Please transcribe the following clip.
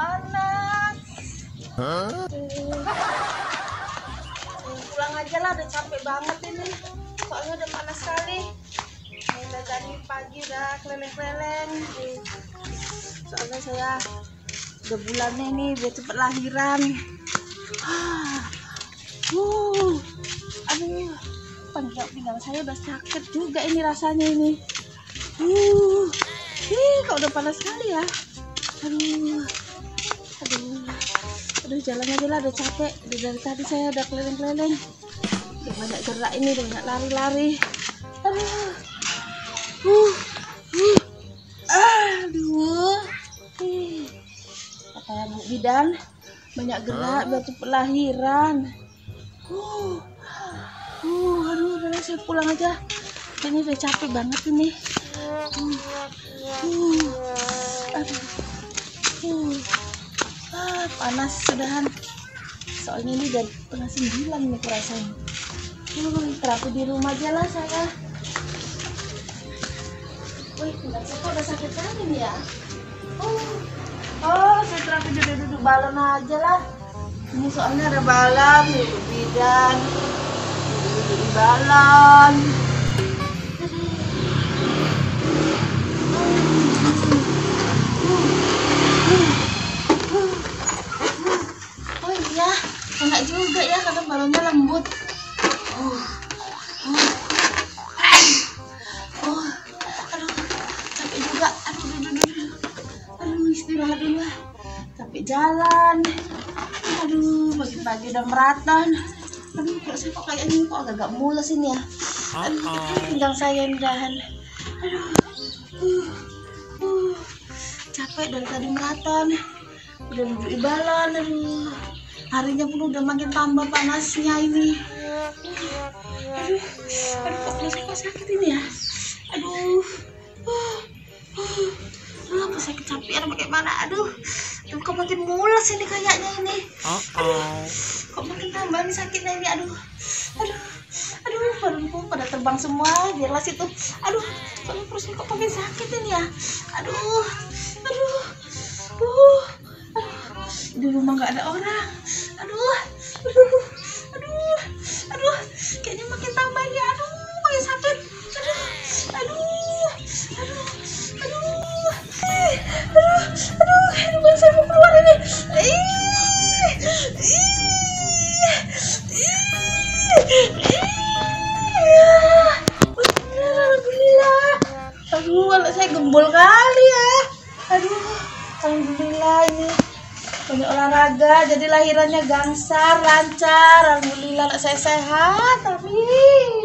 panas. Huh? pulang aja lah udah capek banget ini. Soalnya udah panas sekali. Udah dari pagi udah keleleng-keleleng. Soalnya saya udah bulannya ini biar cepet lahiran. Uh, aduh pinggang pinggang saya udah sakit juga ini rasanya ini. Uh, ih kok udah panas sekali ya? Aduh aduh jalan aja lah udah capek. Udah dari tadi saya udah keliling-keliling. Udah banyak gerak ini udah banyak lari-lari. Aduh. Uh, uh. aduh. Ih kata Bu Bidan banyak gerak biar cepet lahiran. Uh, uh, aduh udah saya pulang aja. Ini udah capek banget ini. Uh, uh, aduh. Uh. Ah, panas sudahan soalnya ini udah tengah sembilan nih kurasanya. Uh, terapi di rumah aja lah saya wih enggak udah sakit nih ya? Oh oh saya terapi duduk-duduk balon aja lah. Ini soalnya ada balon duduk bidan duduk di balon istirahat dulu lah. Capek jalan. Aduh, pagi-pagi udah meratan. Aduh, kok saya kok kayak ini kok agak-agak mules ini ya. Aduh, pinggang saya yang dahan. Aduh, uh, uh, capek dari tadi meratan udah duduk di balon aduh harinya pun udah makin tambah panasnya ini aduh aduh kok kok sakit ini ya bagaimana? Aduh aduh kok makin mules ini kayaknya ini. Uh-oh. kok makin tambah nih sakitnya ini aduh. Aduh aduh perutku pada terbang semua biarlah situ aduh soalnya perutnya kok makin sakit ini ya? Aduh aduh uh, aduh di rumah nggak ada orang. Aduh aduh aduh gembul kali ya. Aduh alhamdulillah ini banyak olahraga jadi lahirannya gangsar lancar. Alhamdulillah anak saya sehat amin